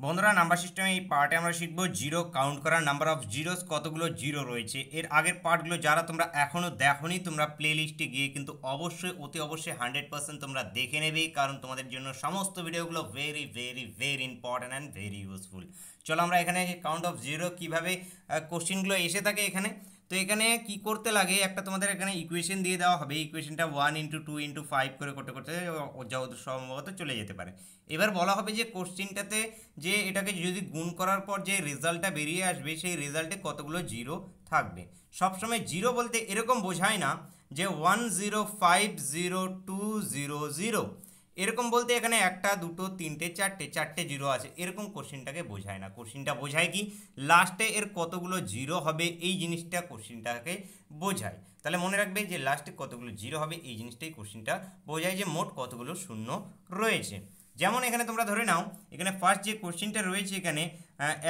বন্ধুরা নাম্বার সিস্টেমে এই পার্টে আমরা শিখব জিরো কাউন্ট করার নাম্বার অফ জিরোস কতগুলো জিরো রয়েছে। এর আগের পার্টগুলো যারা তোমরা এখনও দেখোনি, তোমরা প্লে লিস্টে গিয়ে কিন্তু অবশ্যই, অতি অবশ্যই হান্ড্রেড পার্সেন্ট তোমরা দেখে নেবে, কারণ তোমাদের জন্য সমস্ত ভিডিওগুলো very very very important and very useful চলো আমরা এখানে কাউন্ট অফ জিরো কীভাবে কোশ্চিনগুলো এসে থাকে এখানে। তো এখানে কি করতে লাগে? একটা তোমাদের এখানে ইকুয়েশন দিয়ে দেওয়া হবে। ইকুয়েশনটা one into two into five করে করতে করতে যত সম্ভবত চলে যেতে পারে। এবার বলা হবে যে কোশ্চিনটাতে যে এটাকে যদি গুণ করার পর যে রেজাল্টটা বেরিয়ে আসবে, সেই রেজাল্টে কতগুলো জিরো থাকবে? সবসময় জিরো বলতে এরকম বোঝায় না যে one zero five zero two zero zero এরকম বলতে এখানে একটা, দুটো, তিনটে, চারটে চারটে জিরো আছে। এরকম কোশ্চিনটাকে বোঝায় না। কোশ্চিনটা বোঝায় কি? লাস্টে এর কতগুলো জিরো হবে? এই জিনিসটা কোশ্চিনটাকে বোঝায়। তাহলে মনে রাখবে যে লাস্টে কতগুলো জিরো হবে? এই জিনিসটাই কোশ্চিনটা বোঝায় যে মোট কতগুলো শূন্য রয়েছে। যেমন এখানে তোমরা ধরে নাও, এখানে ফার্স্ট যে কোশ্চিনটা রয়েছে এখানে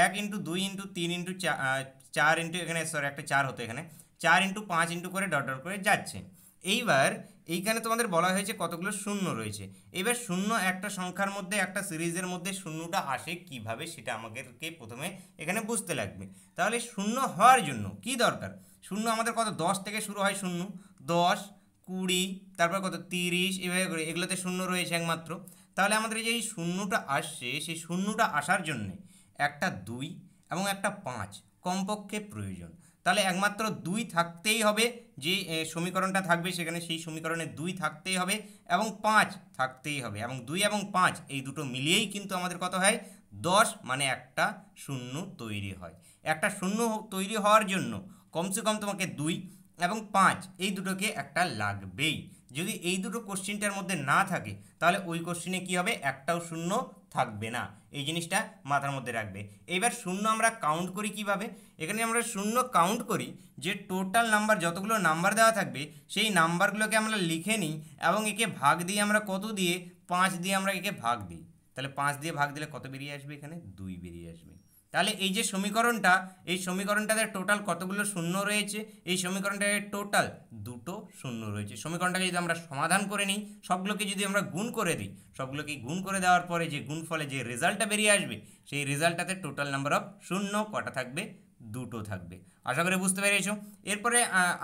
এক ইন্টু দুই ইন্টু তিন ইন্টু চার ইন্টু এখানে সরি একটা চার হতো এখানে। চার ইন্টু পাঁচ ইন্টু করে ডট ডট করে যাচ্ছে। এইবার এইখানে তোমাদের বলা হয়েছে কতগুলো শূন্য রয়েছে। এবার শূন্য একটা সংখ্যার মধ্যে, একটা সিরিজের মধ্যে শূন্যটা আসে কীভাবে সেটা আমাদেরকে প্রথমে এখানে বুঝতে লাগবে। তাহলে শূন্য হওয়ার জন্য কি দরকার? শূন্য আমাদের কত? দশ থেকে শুরু হয় শূন্য। দশ, কুড়ি, তারপর কত? তিরিশ, এভাবে করে। এগুলোতে শূন্য রয়েছে একমাত্র। তাহলে আমাদের যে এই শূন্যটা আসছে, সেই শূন্যটা আসার জন্যে একটা দুই এবং একটা পাঁচ কমপক্ষে প্রয়োজন। তাহলে একমাত্র দুই থাকতেই হবে, যে সমীকরণটা থাকবে সেখানে সেই সমীকরণে দুই থাকতেই হবে এবং পাঁচ থাকতেই হবে এবং দুই এবং পাঁচ এই দুটো মিলিয়েই কিন্তু আমাদের কত হয়? দশ মানে একটা শূন্য তৈরি হয়। একটা শূন্য তৈরি হওয়ার জন্য কমসে কম তোমাকে দুই এবং পাঁচ এই দুটোকে একটা লাগবেই। যদি এই দুটো কোশ্চিনটার মধ্যে না থাকে, তাহলে ওই কোশ্চিনে কি হবে? একটাও শূন্য থাকবে না। এই জিনিসটা মাথার মধ্যে রাখবে। এইবার শূন্য আমরা কাউন্ট করি কীভাবে? এখানে আমরা শূন্য কাউন্ট করি যে টোটাল নাম্বার যতগুলো নাম্বার দেওয়া থাকবে, সেই নাম্বারগুলোকে আমরা লিখে নিই এবং একে ভাগ দিয়ে আমরা কত দিয়ে? পাঁচ দিয়ে আমরা একে ভাগ দিই। তাহলে পাঁচ দিয়ে ভাগ দিলে কত বেরিয়ে আসবে এখানে? দুই বেরিয়ে আসবে। তাহলে এই যে সমীকরণটা, এই সমীকরণটাতে টোটাল কতগুলো শূন্য রয়েছে? এই সমীকরণটাতে টোটাল দুটো শূন্য রয়েছে। সমীকরণটাকে যদি আমরা সমাধান করে নিই, সবগুলোকে যদি আমরা গুণ করে দিই, সবগুলোকে গুণ করে দেওয়ার পরে যে গুণ ফলে যে রেজাল্টটা বেরিয়ে আসবে, সেই রেজাল্টটাতে টোটাল নাম্বার অফ শূন্য কটা থাকবে? দুটো থাকবে। আশা করে বুঝতে পেরেছ। এরপরে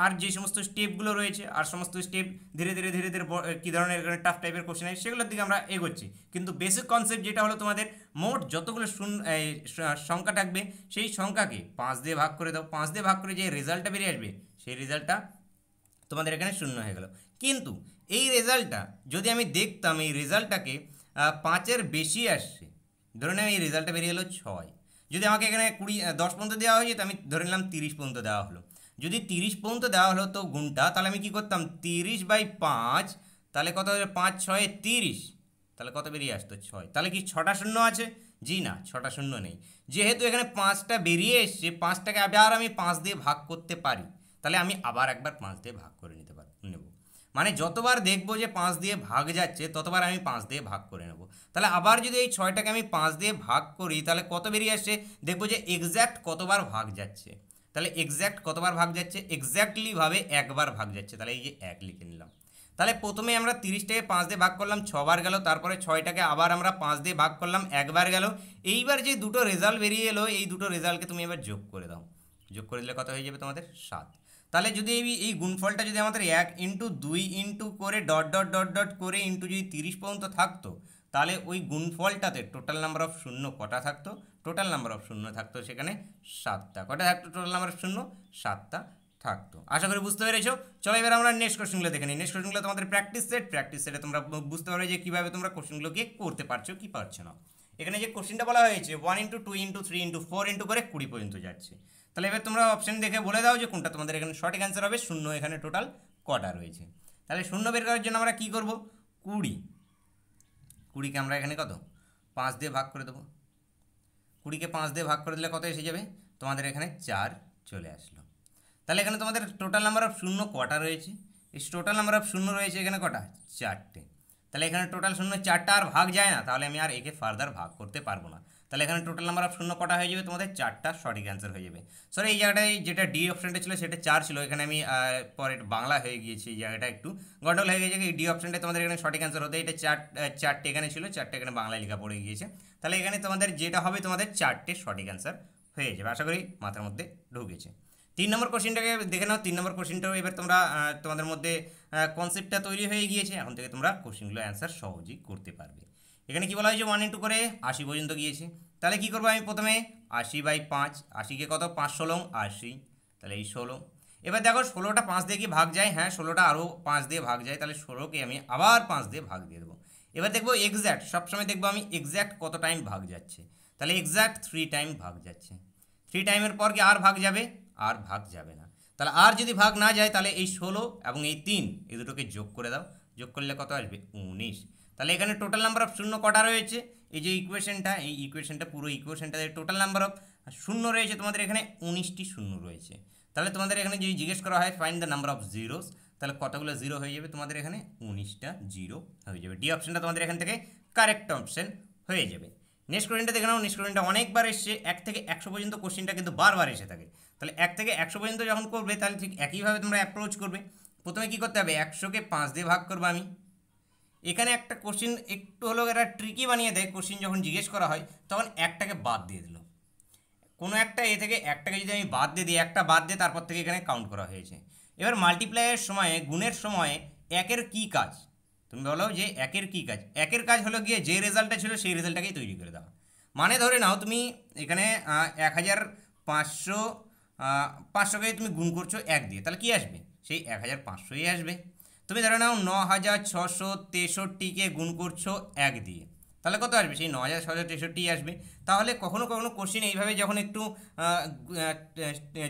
আর যে সমস্ত স্টেপগুলো রয়েছে, আর সমস্ত স্টেপ ধীরে ধীরে ধীরে ধীরে কী ধরনের টাফ টাইপের কোশ্চেন আছে সেগুলোর দিকে আমরা এগোচ্ছি। কিন্তু বেসিক কনসেপ্ট যেটা হলো তোমাদের, মোট যতগুলো সংখ্যা থাকবে, সেই সংখ্যাকে পাঁচ দিয়ে ভাগ করে দাও। পাঁচ দিয়ে ভাগ করে যে রেজাল্টটা বেরিয়ে আসবে, সেই রেজাল্টটা তোমাদের এখানে শূন্য হয়ে গেল। কিন্তু এই রেজাল্টটা যদি আমি দেখতাম, এই রেজাল্টটাকে পাঁচের বেশি আসছে, ধরে নাও এই রেজাল্টটা বেরিয়ে গেলো ছয়। যদি আমাকে এখানে কুড়ি দশ পর্যন্ত দেওয়া হয়েছে তো আমি ধরে নিলাম তিরিশ পর্যন্ত দেওয়া হলো। যদি তিরিশ পর্যন্ত দেওয়া হলো তো গুণটা, তাহলে আমি কী করতাম? তিরিশ বাই পাঁচ, তাহলে কত হবে পাঁচ ছয়ে তিরিশ। তাহলে কত বেরিয়ে আসতো? ছয়। তাহলে কি ছটা শূন্য আছে? জি না, ছটা শূন্য নেই। যেহেতু এখানে পাঁচটা বেরিয়ে এসছে, পাঁচটাকে আবার আমি পাঁচ দিয়ে ভাগ করতে পারি, তাহলে আমি আবার একবার পাঁচ দিয়ে ভাগ করে নিতে পারি, নেব। মানে যতবার দেখব যে পাঁচ দিয়ে ভাগ যাচ্ছে, ততবার আমি পাঁচ দিয়ে ভাগ করে নেব। তাহলে আবার যদি এই ছয়টাকে আমি পাঁচ দিয়ে ভাগ করি, তাহলে কত বেরিয়ে আসছে? দেখব যে এক্স্যাক্ট কতবার ভাগ যাচ্ছে। তাহলে এক্স্যাক্ট কতবার ভাগ যাচ্ছে? এক্স্যাক্টলিভাবে একবার ভাগ যাচ্ছে। তাহলে এই যে এক লিখে নিলাম। তাহলে প্রথমে আমরা তিরিশটাকে পাঁচ দিয়ে ভাগ করলাম, ছবার গেল, তারপরে ছয়টাকে আবার আমরা পাঁচ দিয়ে ভাগ করলাম, একবার গেল। এইবার যে দুটো রেজাল্ট বেরিয়ে এলো, এই দুটো রেজাল্টকে তুমি এবার যোগ করে দাও। যোগ করে দিলে কত হয়ে যাবে তোমাদের? সাত। তাহলে যদি এই এই গুণফলটা যদি আমাদের এক ইন্টু দুই ইন্টু করে ডট ডট ডট ডট করে ইন্টু যদি তিরিশ পর্যন্ত থাকতো তাহলে ওই গুণফলটাতে টোটাল নাম্বার অফ শূন্য কটা থাকতো? টোটাল নাম্বার অফ শূন্য থাকতো সেখানে সাতটা। কটা থাকতো? টোটাল নাম্বার অফ শূন্য সাতটা থাকতো। আশা করি বুঝতে পেরেছ? চলো এবার আমরা নেক্সট কোশ্চেনগুলো দেখে নিই। নেক্সট কোশ্চেনগুলো তোমাদের প্র্যাকটিস সেট প্র্যাকটিস সেটে তোমরা বুঝতে পারবে যে কীভাবে তোমরা কোশ্চেনগুলোকে করতে পারছ, কি পারছ না। এখানে যে কোশ্চেনটা বলা হয়েছে one into two into three into four into করে কুড়ি পর্যন্ত যাচ্ছে। তাহলে এবার তোমরা অপশন দেখে বলে দাও যে কোনটা তোমাদের এখানে সঠিক অ্যান্সার হবে। শূন্য এখানে টোটাল কটা রয়েছে। তাহলে শূন্য বের করার জন্য আমরা কী করব? কুড়ি। কুড়িকে আমরা এখানে কত? পাঁচ দিয়ে ভাগ করে দেবো। কুড়িকে পাঁচ দিয়ে ভাগ করে দিলে কত এসে যাবে? তোমাদের এখানে চার চলে আসলো। তাহলে এখানে তোমাদের টোটাল নাম্বার অফ শূন্য কটা রয়েছে? এই টোটাল নাম্বার অফ শূন্য রয়েছে এখানে কটা? চারটে। তাহলে এখানে টোটাল শূন্য চারটা আর ভাগ যায় না, তাহলে আমি আর একে ফার্দার ভাগ করতে পারব না। তাহলে এখানে টোটাল নাম্বার অফ শূন্য কটা হয়ে যাবে? তোমাদের চারটা সঠিক অ্যান্সার হয়ে যাবে। সরি এই জায়গাটায় যেটা ডি অপশনটা ছিল সেটা চার ছিল। এখানে আমি পরে বাংলা হয়ে গিয়েছি এই জায়গাটা একটু। গন্ডল হয়ে গেছে ডি অপশনটা তোমাদের এখানে সঠিক অ্যান্সার হতে, এটা চার চারটে এখানে ছিল, চারটে এখানে বাংলায় লেখা পড়ে গিয়েছে। তাহলে এখানে তোমাদের যেটা হবে, তোমাদের চারটে সঠিক অ্যান্সার হয়ে যাবে। আশা করি মাথার মধ্যে ঢুকেছে। তিন নম্বর কোশ্চেনটাকে দেখে নাও, তিন নম্বর কোশ্চেনটাও এবার তোমরা তোমাদের মধ্যে কনসেপ্টটা তৈরি হয়ে গিয়েছে, এখন থেকে তোমরা কোশ্চেনগুলো অ্যান্সার সহজেই করতে পারবে। এখানে কি বলা হয়েছে? ওয়ান ইন্টু করে আশি পর্যন্ত গিয়েছে। তাহলে কি করব আমি প্রথমে? আশি বাই পাঁচ, আশিকে কত? পাঁচ ষোলো, আশি। তাহলে এই ষোলো। এবার দেখো, ষোলোটা পাঁচ দিয়ে কি ভাগ যায়? হ্যাঁ ষোলোটা আরও পাঁচ দিয়ে ভাগ যায়। তাহলে ষোলোকে আমি আবার পাঁচ দিয়ে ভাগ দিয়ে দেবো। এবার দেখব এক্স্যাক্ট সবসময় দেখব আমি এক্স্যাক্ট কত টাইম ভাগ যাচ্ছে। তাহলে এক্স্যাক্ট থ্রি টাইম ভাগ যাচ্ছে। থ্রি টাইমের পর কি আর ভাগ যাবে? আর ভাগ যাবে না। তাহলে আর যদি ভাগ না যায়, তাহলে এই ষোলো এবং এই তিন, এই দুটোকে যোগ করে দাও। যোগ করলে কত আসবে? উনিশ। তাহলে এখানে টোটাল নাম্বার অফ শূন্য কটা রয়েছে? এই যে ইকুয়েশনটা এই ইকুয়েশনটা পুরো ইকুয়েশনটা টোটাল নাম্বার অফ শূন্য রয়েছে, তোমাদের এখানে উনিশটি শূন্য রয়েছে। তাহলে তোমাদের এখানে যদি জিজ্ঞেস করা হয় find the number of zeros তাহলে কতগুলো জিরো হয়ে যাবে? তোমাদের এখানে উনিশটা জিরো হয়ে যাবে। ডি অপশনটা তোমাদের এখান থেকে কারেক্ট অপশন হয়ে যাবে। নেক্সট কোশ্চেনটা দেখে নাও। নেক্সট কোশ্চেনটা অনেকবার এসছে। এক থেকে একশো পর্যন্ত কোশ্চেনটা কিন্তু বারবার এসে থাকে। তাহলে এক থেকে একশো পর্যন্ত যখন করবে, তাহলে ঠিক একইভাবে তোমরা অ্যাপ্রোচ করবে। প্রথমে কি করতে হবে? একশোকে পাঁচ দিয়ে ভাগ করব আমি। এখানে একটা কোশ্চেন একটু হলেও এরা ট্রিকি বানিয়ে দেয়। কোশ্চেন যখন জিজ্ঞেস করা হয়, তখন একটাকে বাদ দিয়ে দিল। কোনো একটা এ থেকে একটাকে যদি আমি বাদ দিয়ে দিই, একটা বাদ দিয়ে তারপর থেকে এখানে কাউন্ট করা হয়েছে। এবার মাল্টিপ্লাইয়ের সময়ে, গুণের সময়ে একের কি কাজ? তুমি বলো যে একের কি কাজ? একের কাজ হলো গিয়ে যে রেজাল্টটা ছিল, সেই রেজাল্টটাকেই তৈরি করে দেওয়া। মানে ধরে নাও তুমি এখানে এক হাজার পাঁচশো পাঁচশোকে তুমি গুণ করছ এক দিয়ে, তাহলে কি আসবে? সেই এক হাজার পাঁচশোই আসবে। তুমি ধরে নাও ন হাজার ছশো তেষট্টিকে গুণ করছ এক দিয়ে। তাহলে কত আসবে? সেই ন হাজার ছশো তেষট্টি আসবে। তাহলে কখনো কখনো কোশ্চেন এইভাবে যখন একটু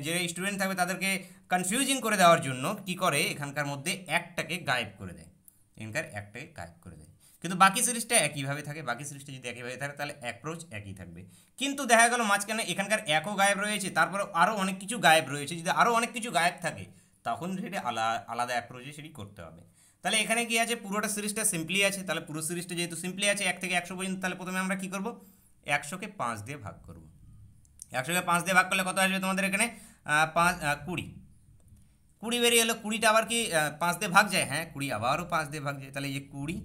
যে স্টুডেন্ট থাকবে তাদেরকে কনফিউজিং করে দেওয়ার জন্য কি করে? এখানকার মধ্যে একটাকে গায়েব করে দেয়। এখানকার একটাকে গায়েব করে দেয়। কিন্তু বাকি সিরিজটা একইভাবে থাকে, বাকি সিরিজটা যদি একইভাবে থাকে, তাহলে অ্যাপ্রোচ একই থাকবে। কিন্তু দেখা গেল মাঝখানে এখানকার একও গায়েব রয়েছে, তারপরে আরও অনেক কিছু গায়েব রয়েছে, যদি আরও অনেক কিছু গায়েব থাকে, তখন সেটা আলাদা আলাদা অ্যাপ্রোচে সেটি করতে হবে। তাহলে এখানে কি আছে? পুরোটা সিরিজটা সিম্পলি আছে, তাহলে পুরো সিরিজটা যেহেতু সিম্পলি আছে, এক থেকে একশো পর্যন্ত, তাহলে প্রথমে আমরা কী করব? একশোকে পাঁচ দিয়ে ভাগ করব। একশোকে পাঁচ দিয়ে ভাগ করলে কত আসবে তোমাদের এখানে? পাঁচ কুড়ি। কুড়ি বেরিয়ে এলো, কুড়িটা আবার কি পাঁচ দিয়ে ভাগ যায়? হ্যাঁ কুড়ি আবারও পাঁচ দিয়ে ভাগ যায়। তাহলে এই যে কুড়ি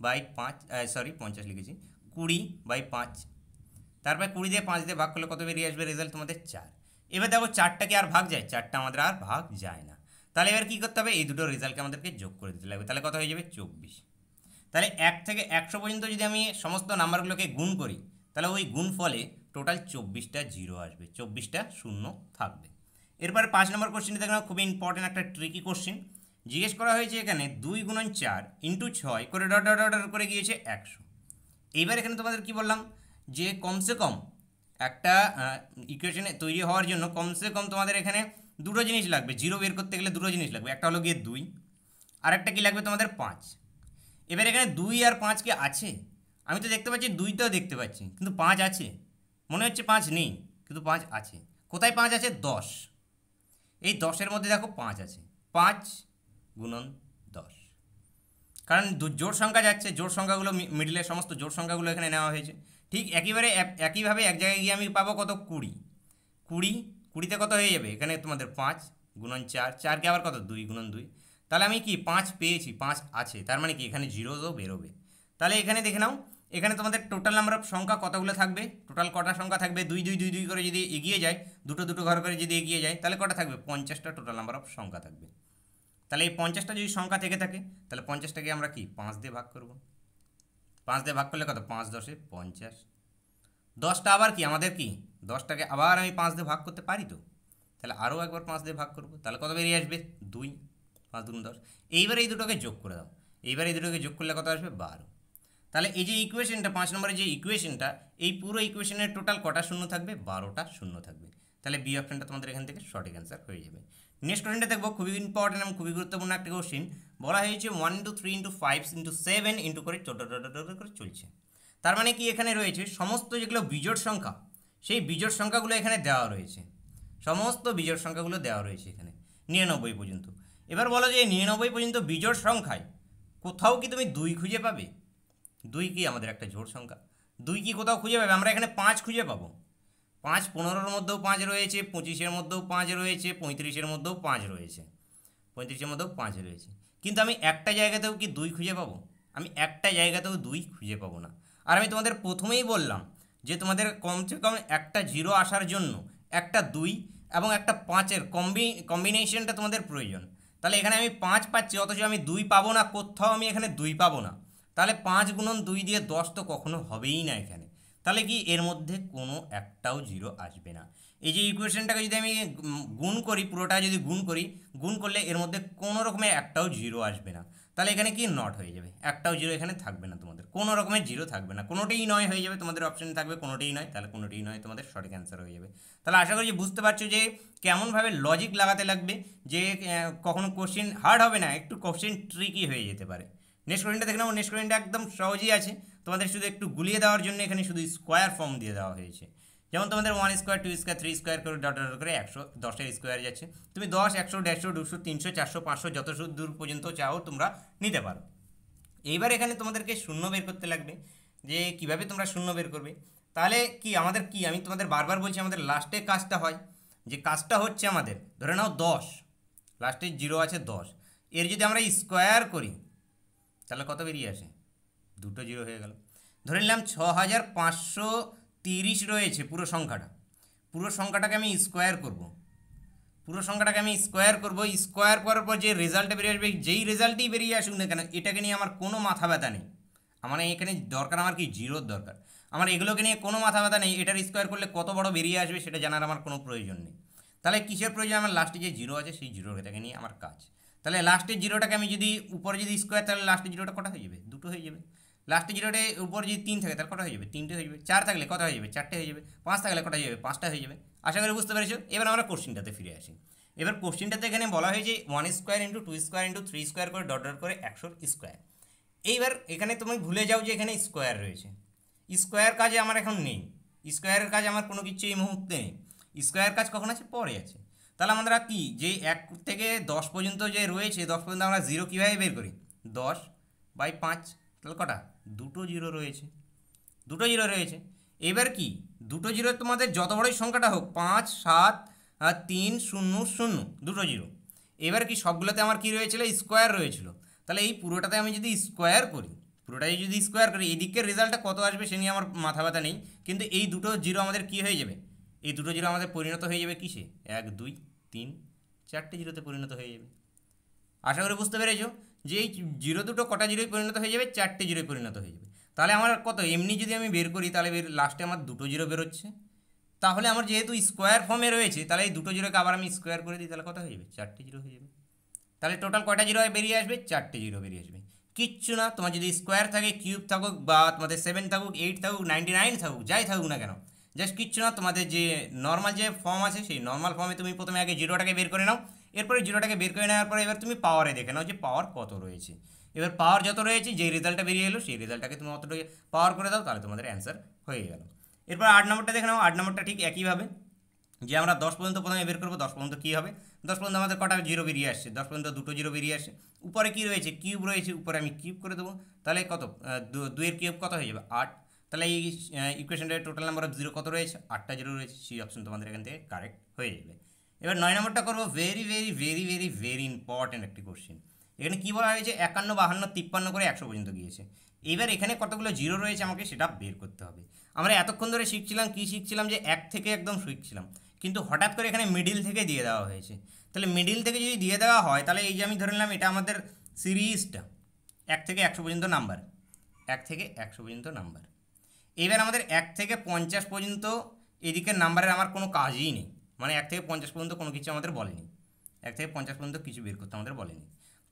বাই পাঁচ সরি পঞ্চাশ লিখেছি। কুড়ি বাই পাঁচ। তারপরে কুড়ি দিয়ে পাঁচ দিয়ে ভাগ করলে কত বেরিয়ে আসবে? রেজাল্ট তোমাদের চার। এবার দেখো চারটা কি আর ভাগ যায়, চারটা আমাদের আর ভাগ যায় না। তাহলে এবার কী করতে হবে? এই দুটো রেজাল্টকে আমাদেরকে যোগ করে দিতে লাগবে। তাহলে কত হয়ে যাবে? চব্বিশ। তাহলে এক থেকে একশো পর্যন্ত যদি আমি সমস্ত নাম্বারগুলোকে গুণ করি, তাহলে ওই গুণ ফলে টোটাল চব্বিশটা জিরো আসবে। চব্বিশটা শূন্য থাকবে। এরপরে পাঁচ নম্বর কোশ্চেনটা দেখলাম খুবই ইম্পর্টেন্ট একটা ট্রিকি কোশ্চেন জিজ্ঞেস করা হয়েছে এখানে দুই গুণন চার ইন্টু ছয় করে ডট ডট ডট করে গিয়েছে একশো। এইবার এখানে তোমাদের কি বললাম? যে কমসে কম একটা ইকুয়েশনে তৈরি হওয়ার জন্য কমসে কম তোমাদের এখানে দুটো জিনিস লাগবে। জিরো বের করতে গেলে দুটো জিনিস লাগবে। একটা হলো গিয়ে দুই আর একটা কি লাগবে তোমাদের পাঁচ। এবার এখানে দুই আর পাঁচ কি আছে? আমি তো দেখতে পাচ্ছি দুইটাও দেখতে পাচ্ছি, কিন্তু পাঁচ আছে। মনে হচ্ছে পাঁচ নেই, কিন্তু পাঁচ আছে। কোথায় পাঁচ আছে? দশ। এই দশের মধ্যে দেখো পাঁচ আছে। পাঁচ গুণন দশ। কারণ জোড় সংখ্যা যাচ্ছে, জোড় সংখ্যাগুলো মিডলের সমস্ত জোড় সংখ্যাগুলো এখানে নেওয়া হয়েছে। ঠিক একইবারে একইভাবে এক জায়গায় গিয়ে আমি পাবো কত? কুড়ি। কুড়ি, কুড়িতে কত হয়ে যাবে? এখানে তোমাদের পাঁচ গুণন চার। চারকে আবার কত? দুই গুণন দুই। তাহলে আমি কি পাঁচ পেয়েছি? পাঁচ আছে। তার মানে কি? এখানে জিরোও বেরোবে। তাহলে এখানে দেখে নাও, এখানে তোমাদের টোটাল নাম্বার অফ সংখ্যা কতগুলো থাকবে? টোটাল কটা সংখ্যা থাকবে? দুই দুই দুই দুই করে যদি এগিয়ে যায়, দুটো দুটো ঘর করে যদি এগিয়ে যায়, তাহলে কটা থাকবে? পঞ্চাশটা টোটাল নাম্বার অফ সংখ্যা থাকবে। তাহলে এই পঞ্চাশটা যদি সংখ্যা থেকে থাকে, তাহলে পঞ্চাশটাকে আমরা কি? পাঁচ দিয়ে ভাগ করব। পাঁচ দিয়ে ভাগ করলে কত? পাঁচ দশে পঞ্চাশ। দশটা আবার কি? আমাদের কি? দশটাকে আবার আমি পাঁচ দিয়ে ভাগ করতে পারি তো? তাহলে আরও একবার পাঁচ দিয়ে ভাগ করব। তাহলে কত বেরিয়ে আসবে? দুই। পাঁচ দুগুণ দশ। এইবার এই দুটোকে যোগ করে দাও। এইবার এই দুটোকে যোগ করলে কত আসবে? বারো। তাহলে এই যে ইকুয়েশনটা পাঁচ নম্বরের যে ইকুয়েশনটা এই পুরো ইকুয়েশনের টোটাল কটা শূন্য থাকবে? বারোটা শূন্য থাকবে। তাহলে বি অপশনটা তোমাদের এখান থেকে সঠিক অ্যান্সার হয়ে যাবে। নেক্সট কোশ্চেনটা দেখব, খুবই ইম্পর্টেন্ট এবং খুবই গুরুত্বপূর্ণ একটা কোশ্চেন বলা হয়েছে one into three into five into seven into করে করে চলছে। তার মানে কি এখানে রয়েছে? সমস্ত যেগুলো বিজোড় সংখ্যা, সেই বিজোড় সংখ্যাগুলো এখানে দেওয়া রয়েছে। সমস্ত বিজোড় সংখ্যাগুলো দেওয়া রয়েছে এখানে, নিরানব্বই পর্যন্ত। এবার বলো যে নিরানব্বই পর্যন্ত বিজোড় সংখ্যায় কোথাও কি তুমি দুই খুঁজে পাবে? দুই কি আমাদের একটা জোড় সংখ্যা? দুই কি কোথাও খুঁজে পাবে? আমরা এখানে পাঁচ খুঁজে পাবো। পাঁচ পনেরোর মধ্যেও পাঁচ রয়েছে, পঁচিশের মধ্যেও পাঁচ রয়েছে, পঁয়ত্রিশের মধ্যেও পাঁচ রয়েছে। পঁয়ত্রিশের মধ্যেও পাঁচ রয়েছে। কিন্তু আমি একটা জায়গাতেও কি দুই খুঁজে পাবো? আমি একটা জায়গাতেও দুই খুঁজে পাবো না। আর আমি তোমাদের প্রথমেই বললাম যে তোমাদের কমসে কম একটা জিরো আসার জন্য একটা দুই এবং একটা পাঁচের কম্বি কম্বিনেশনটা তোমাদের প্রয়োজন। তাহলে এখানে আমি পাঁচ পাচ্ছি, অথচ আমি দুই পাবো না, কোথাও আমি এখানে দুই পাবো না। তাহলে পাঁচ গুণন দুই দিয়ে দশ তো কখনো হবেই না এখানে। তাহলে কি এর মধ্যে কোনো একটাও জিরো আসবে না? এই যে ইকুয়েশনটাকে যদি আমি গুণ করি, পুরোটা যদি গুণ করি, গুণ করলে এর মধ্যে কোনো রকমের একটাও জিরো আসবে না। তাহলে এখানে কি নট হয়ে যাবে? একটাও জিরো এখানে থাকবে না তোমাদের। কোনো রকমের জিরো থাকবে না। কোনোটাই নয় হয়ে যাবে, তোমাদের অপশানে থাকবে, কোনোটাই নয়। তাহলে কোনোটাই নয়, তোমাদের সঠিক অ্যান্সার হয়ে যাবে। তাহলে আশা করি বুঝতে পারছ যে কেমনভাবে লজিক লাগাতে লাগবে, যে কখনো কোশ্চেন হার্ড হবে না, একটু কোশ্চেন ট্রিকি হয়ে যেতে পারে। নেক্সট কোয়েশনটা দেখে নেব নেক্সট কোয়েশনটা একদম সহজই আছে। তোমাদের শুধু একটু গুলিয়ে দেওয়ার জন্য এখানে শুধু স্কোয়ার ফর্ম দিয়ে দেওয়া হয়েছে। যেমন তোমাদের one square two square three square করে ডট ডট করে একশো, দশের স্কোয়ার যাচ্ছে। তুমি দশ, একশো, দেড়শো, দুশো, তিনশো, চারশো, পাঁচশো, যত দূর পর্যন্ত চাও তোমরা নিতে পারো। এইবার এখানে তোমাদেরকে শূন্য বের করতে লাগবে যে কীভাবে তোমরা শূন্য বের করবে। তাহলে কি আমাদের কি? আমি তোমাদের বারবার বলছি আমাদের লাস্টে কাজটা হয়। যে কাজটা হচ্ছে আমাদের, ধরে নাও দশ লাস্টে জিরো আছে দশ। এর যদি আমরা স্কোয়ার করি, তাহলে কত বেরিয়ে আসে? দুটো জিরো হয়ে গেল। ধরে নিলাম ছ হাজার পাঁচশো তিরিশ রয়েছে পুরো সংখ্যাটা। পুরো সংখ্যাটাকে আমি স্কোয়ার করব। পুরো সংখ্যাটাকে আমি স্কোয়ার করব। স্কোয়ার করার পর যে রেজাল্টটা বেরিয়ে আসবে, যেই রেজাল্টই বেরিয়ে আসুক না কেন, এটাকে নিয়ে আমার কোনো মাথা ব্যথা নেই। আমার এখানে দরকার আমার কি জিরোর দরকার? আমার এগুলোকে নিয়ে কোনো মাথা ব্যথা নেই। এটার স্কোয়ার করলে কত বড় বেরিয়ে আসবে সেটা জানার আমার কোনো প্রয়োজন নেই। তাহলে কিসের প্রয়োজন? আমার লাস্টে যে জিরো আছে, সেই জিরোটাকে নিয়ে আমার কাজ। তাহলে লাস্টের জিরোটাকে আমি যদি, উপরে যদি স্কোয়ার তাহলে লাস্টের জিরোটা কটা হয়ে যাবে? দুটো হয়ে যাবে। লাস্টে জিরোটে উপরে যদি তিন থাকে, তাহলে কটা হয়ে যাবে? তিনটে হয়ে যাবে। চার থাকলে কত হয়ে যাবে? চারটে হয়ে যাবে। পাঁচ থাকলে কটা হয়ে যাবে? পাঁচটা হয়ে যাবে। আশা করি বুঝতে পেরেছ? এবার আমরা কোশ্চিনটাতে ফিরে আসি। এবার কোশ্চিনটাতে এখানে বলা হয়েছে one square into two square into three square করে ডট ডট করে একশোর স্কোয়ার এইবার এখানে তুমি ভুলে যাও যে এখানে স্কোয়ার রয়েছে। স্কোয়ার কাজে আমার এখন নেই। স্কোয়ারের কাজ আমার কোনো কিছু এই মুহূর্তে নেই। স্কোয়ার কাজ কখন আছে? পরে আছে। তাহলে আমরা কি? যে এক থেকে দশ পর্যন্ত যে রয়েছে, দশ পর্যন্ত আমরা জিরো কীভাবে বের করি? দশ বাই পাঁচ তাহলে কটা? দুটো জিরো রয়েছে। দুটো জিরো রয়েছে। এবার কি? দুটো জিরো তোমাদের যত বড়ই সংখ্যাটা হোক, পাঁচ, সাত তিন, শূন্য শূন্য, দুটো জিরো। এবার কি সবগুলোতে আমার কি রয়েছিল? স্কোয়ার রয়েছিল। তাহলে এই পুরোটাতে আমি যদি স্কোয়ার করি, পুরোটাই যদি স্কোয়ার করি এই দিকের রেজাল্টটা কত আসবে সে নিয়ে আমার মাথা ব্যথা নেই। কিন্তু এই দুটো জিরো আমাদের কি হয়ে যাবে? এই দুটো জিরো আমাদের পরিণত হয়ে যাবে কিসে? এক, দুই, তিন, চারটে জিরোতে পরিণত হয়ে যাবে। আশা করি বুঝতে পেরেছ? যে এই জিরো দুটো কটা জিরোয় পরিণত হয়ে যাবে, চারটে জিরোয় পরিণত হয়ে যাবে। তাহলে আমার কত? এমনি যদি আমি বের করি, তাহলে বের লাস্টে আমার দুটো জিরো বেরোচ্ছে। তাহলে আমার যেহেতু স্কোয়ার ফর্মে রয়েছে, তাহলে এই দুটো জিরোকে আবার আমি স্কোয়ার করে দিই, তাহলে কত হয়ে যাবে? চারটে জিরো হয়ে যাবে। তাহলে টোটাল কয়টা জিরো বেরিয়ে আসবে? চারটে জিরো বেরিয়ে আসবে। কিচ্ছু না, তোমার যদি স্কোয়ার থাকে কিউব থাকুক বা তোমাদের সেভেন থাকুক এইট থাকুক নাইনটি নাইন থাকুক, যাই থাকুক না কেন জাস্ট কিচ্ছু না, তোমাদের যে নর্মাল যে ফর্ম আছে, সেই নর্মাল ফর্মে তুমি প্রথমে আগে জিরোটাকে বের করে নাও। এরপরে জিরোটাকে বের করে নেওয়ার পরে এবার তুমি পাওয়ারে দেখে নাও যে পাওয়ার কত রয়েছে। এবার পাওয়ার যত রয়েছে যেই রেজাল্টটা বেরিয়ে এলো সেই রেজাল্টটাকে তুমি অতটুকু পাওয়ার করে দাও তাহলে তোমাদের অ্যান্সার হয়ে গেল। এরপর আট নম্বরটা দেখে নাও আট নম্বরটা ঠিক একইভাবে। যে আমরা দশ পর্যন্ত প্রথমে বের করব দশ পর্যন্ত কী হবে? দশ পর্যন্ত আমাদের কটা জিরো বেরিয়ে আসছে দশ পর্যন্ত দুটো জিরো বেরিয়ে আসে উপরে কী রয়েছে? কিউব রয়েছে উপরে আমি কিউব করে দেবো। তাহলে কত? আহ, দু- দুইয়ের কিউব কত হয়ে যাবে? আট। তাহলে এই ইকুয়েশনটার টোটাল নাম্বার অফ জিরো কত রয়েছে? আটটা জিরো রয়েছে সেই অপশন তোমাদের এখান থেকে কারেক্ট হয়ে যাবে। এবার নয় নম্বরটা করব very very very very very important একটি কোশ্চেন এখানে কী বলা হয়েছে? একান্ন, বাহান্ন, তিপ্পান্ন করে একশো পর্যন্ত গিয়েছে। এবার এখানে কতগুলো জিরো রয়েছে আমাকে সেটা বের করতে হবে। আমরা এতক্ষণ ধরে শিখছিলাম, কী শিখছিলাম? যে এক থেকে একদম শিখছিলাম। কিন্তু হঠাৎ করে এখানে মিডিল থেকে দিয়ে দেওয়া হয়েছে। তাহলে মিডিল থেকে যদি দিয়ে দেওয়া হয়, তাহলে এই যে আমি ধরে নিলাম, এটা আমাদের সিরিজটা। এক থেকে একশো পর্যন্ত নাম্বার। এক থেকে একশো পর্যন্ত নাম্বার। এবার আমাদের এক থেকে পঞ্চাশ পর্যন্ত এদিকের নাম্বারের আমার কোনো কাজই নেই। মানে এক থেকে পঞ্চাশ পর্যন্ত কোনো কিছু আমাদের বলেনি। এক থেকে পঞ্চাশ পর্যন্ত কিছু বের করতে আমাদের বলেনি।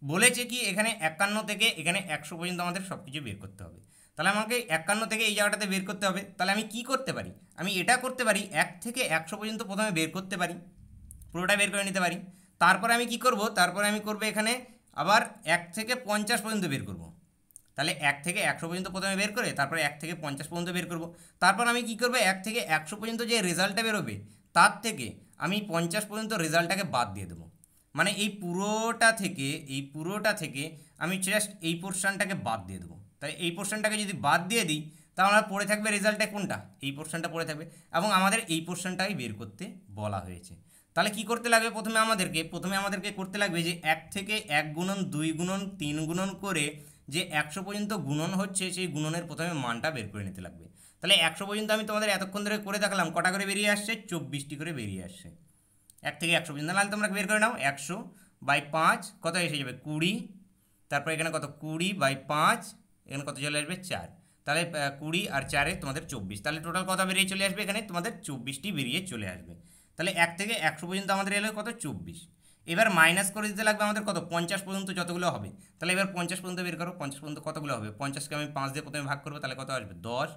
বলেছে কি, এখানে একান্ন থেকে এখানে একশো পর্যন্ত আমাদের সব কিছু বের করতে হবে। তাহলে আমাকে একান্ন থেকে এই জায়গাটাতে বের করতে হবে। তাহলে আমি কি করতে পারি? আমি এটা করতে পারি, এক থেকে একশো পর্যন্ত প্রথমে বের করতে পারি, পুরোটা বের করে নিতে পারি। তারপরে আমি কি করব? তারপরে আমি করব এখানে আবার এক থেকে পঞ্চাশ পর্যন্ত বের করব। তাহলে এক থেকে একশো পর্যন্ত প্রথমে বের করে, তারপরে এক থেকে পঞ্চাশ পর্যন্ত বের করব। তারপর আমি কি করব? এক থেকে একশো পর্যন্ত যে রেজাল্টটা বেরোবে তার থেকে আমি পঞ্চাশ পর্যন্ত রেজাল্টটাকে বাদ দিয়ে দেবো। মানে এই পুরোটা থেকে, এই পুরোটা থেকে আমি জাস্ট এই পোর্শনটাকে বাদ দিয়ে দেবো। তাই এই পোর্শনটাকে যদি বাদ দিয়ে দিই, তাহলে আমার পড়ে থাকবে রেজাল্টে কোনটা? এই পোর্শনটা পড়ে থাকবে এবং আমাদের এই পোর্শনটাই বের করতে বলা হয়েছে। তাহলে কি করতে লাগবে প্রথমে আমাদেরকে? প্রথমে আমাদেরকে করতে লাগবে যে এক থেকে এক গুণন, দুই গুণন, তিন গুণন করে যে একশো পর্যন্ত গুণন হচ্ছে, সেই গুণনের প্রথমে মানটা বের করে নিতে লাগবে। তাহলে একশো পর্যন্ত আমি তোমাদের এতক্ষণ ধরে করে দেখালাম। কটা করে বেরিয়ে আসছে? চব্বিশটি করে বেরিয়ে আসছে। এক থেকে একশো পর্যন্ত। নাহলে তোমরা বের করে নাও। একশো বাই পাঁচ, কত এসে যাবে? কুড়ি। তারপর এখানে কত? কুড়ি বাই পাঁচ, এখানে কত চলে আসবে? চার। তাহলে কুড়ি আর চারে তোমাদের চব্বিশ। তাহলে টোটাল কত বেরিয়ে চলে আসবে? এখানে তোমাদের চব্বিশটি বেরিয়ে চলে আসবে। তাহলে এক থেকে একশো পর্যন্ত আমাদের এলো কত? চব্বিশ। এবার মাইনাস করে দিতে লাগবে আমাদের কত? পঞ্চাশ পর্যন্ত যতগুলো হবে। তাহলে এবার পঞ্চাশ পর্যন্ত বের করো। পঞ্চাশ পর্যন্ত কতগুলো হবে? পঞ্চাশকে আমি পাঁচ দিয়ে প্রথমে ভাগ করব। তাহলে কত আসবে? দশ।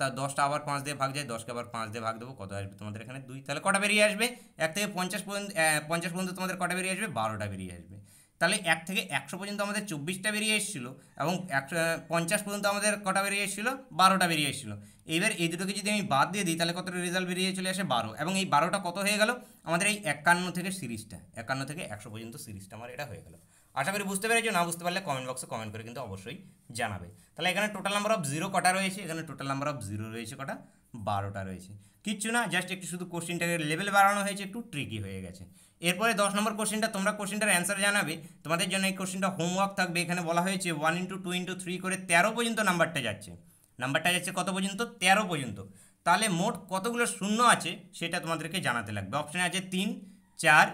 তার দশটা আবার পাঁচ দিয়ে ভাগ যায়, দশকে আবার পাঁচ দিয়ে ভাগ দেবো, কত আসবে তোমাদের এখানে দুই? তাহলে কটা বেরিয়ে আসবে? এক থেকে পঞ্চাশ পর্যন্ত পঞ্চাশ পর্যন্ত তোমাদের কটা বেরিয়ে আসবে? বারোটা বেরিয়ে আসবে। তাহলে এক থেকে একশো পর্যন্ত আমাদের চব্বিশটা বেরিয়ে এসেছিল এবং একশো পঞ্চাশ পর্যন্ত আমাদের কটা বেরিয়ে এসেছিল? বারোটা বেরিয়ে এসেছিল। এবার এই দুটোকে যদি আমি বাদ দিয়ে দিই, তাহলে কত রেজাল্ট বেরিয়ে চলে আসে? বারো। এবং এই বারোটা কত হয়ে গেল? আমাদের এই একান্ন থেকে সিরিজটা একান্ন থেকে একশো পর্যন্ত সিরিজটা আমার এটা হয়ে গেল। আশা করি বুঝতে পেরেছ, না বুঝতে পারলে কমেন্ট বক্সে কমেন্ট করে কিন্তু অবশ্যই জানাবে। তাহলে এখানে টোটাল নাম্বার অফ জিরো কটা রয়েছে? এখানে টোটাল নাম্বার অফ জিরো রয়েছে কটা? বারোটা রয়েছে। কিচ্ছু না জাস্ট একটু শুধু কোশ্চেনটাকে লেভেল বাড়ানো হয়েছে, একটু ট্রিকি হয়ে গেছে। এরপরে দশ নম্বর কোশ্চেনটা তোমরা কোশ্চেনটার অ্যান্সার জানাবে। তোমাদের জন্য এই কোশ্চেনটা হোমওয়ার্ক থাকবে। এখানে বলা হয়েছে one into two into three করে তেরো পর্যন্ত নাম্বারটা যাচ্ছে। নাম্বারটা যাচ্ছে কত পর্যন্ত? তেরো পর্যন্ত। তাহলে মোট কতগুলো শূন্য আছে, সেটা তোমাদেরকে জানাতে লাগবে। অপশানে আছে তিন, চার,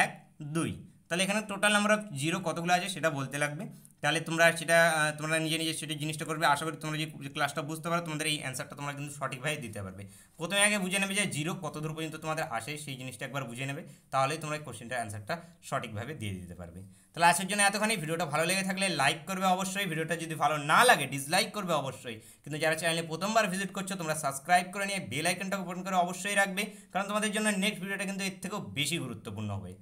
এক, দুই। তাহলে এখানে টোটাল নাম্বার অফ জিরো কতগুলো আছে সেটা বলতে লাগবে। তাহলে তোমরা সেটা তোমরা নিজে নিজে সেটা জিনিসটা করবে। আশা করি তোমরা যে ক্লাসটা বুঝতে পারো, তোমাদের এই অ্যান্সারটা তোমরা কিন্তু সঠিকভাবে দিতে পারবে। প্রথমে আগে বুঝে নেবে যে জিরো কত দূর পর্যন্ত তোমাদের আসে, সেই জিনিসটা একবার বুঝে নেবে। তাহলেই তোমরা এই কোশ্চেনটার অ্যান্সারটা সঠিকভাবে দিয়ে দিতে পারবে। তাহলে আসার জন্য এতখানি। ভিডিওটা ভালো লেগে থাকলে লাইক করবে অবশ্যই। ভিডিওটা যদি ভালো না লাগে ডিসলাইক করবে অবশ্যই। কিন্তু যারা চ্যানেলে প্রথমবার ভিজিট করছ, তোমরা সাবস্ক্রাইব করে নিয়ে বেল আইকনটা ওপেন করে অবশ্যই রাখবে। কারণ তোমাদের জন্য নেক্সট ভিডিওটা কিন্তু এর থেকেও বেশি গুরুত্বপূর্ণ হবে।